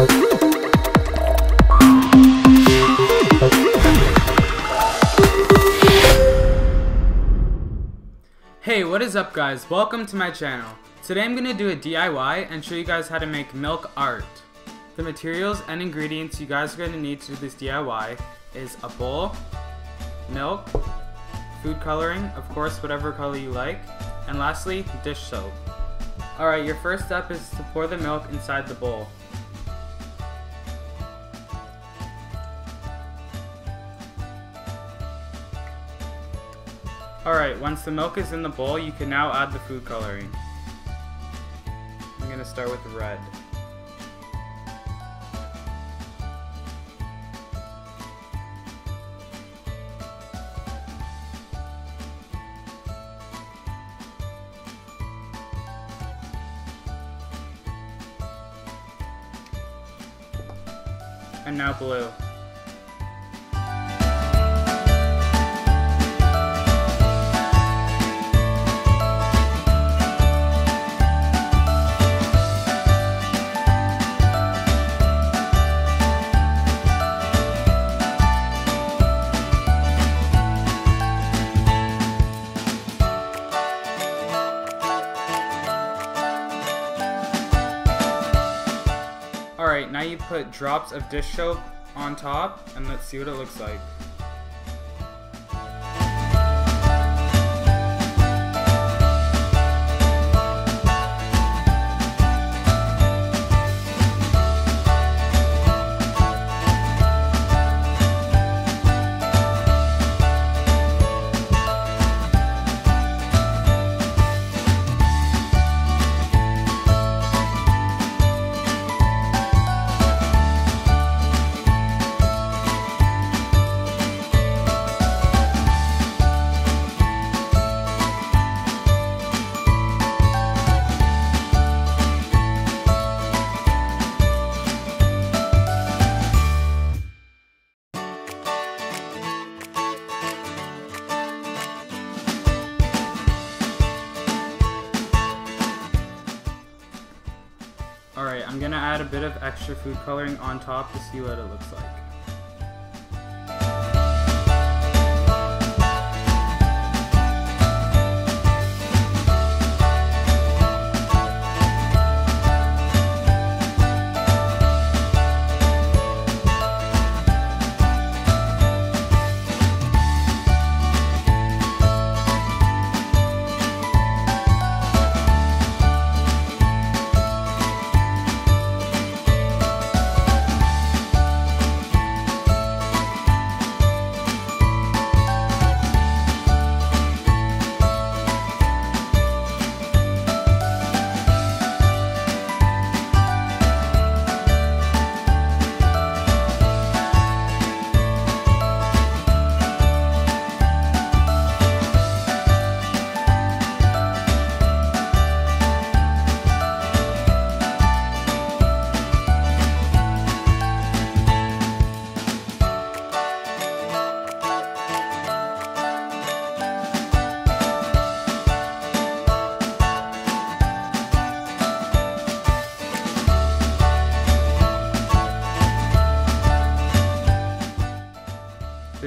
Hey, what is up guys? Welcome to my channel. Today I'm going to do a DIY and show you guys how to make milk art. The materials and ingredients you guys are going to need to do this DIY is a bowl, milk, food coloring, of course whatever color you like, and lastly, dish soap. Alright, your first step is to pour the milk inside the bowl. Alright, once the milk is in the bowl, you can now add the food coloring. I'm going to start with red. And now blue. Alright, now you put drops of dish soap on top, and let's see what it looks like. Alright, I'm gonna add a bit of extra food coloring on top to see what it looks like.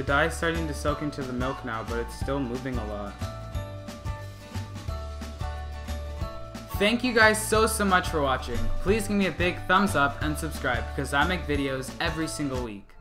Dye is starting to soak into the milk now, but it's still moving a lot. Thank you guys so so much for watching. Please give me a big thumbs up and subscribe because I make videos every single week.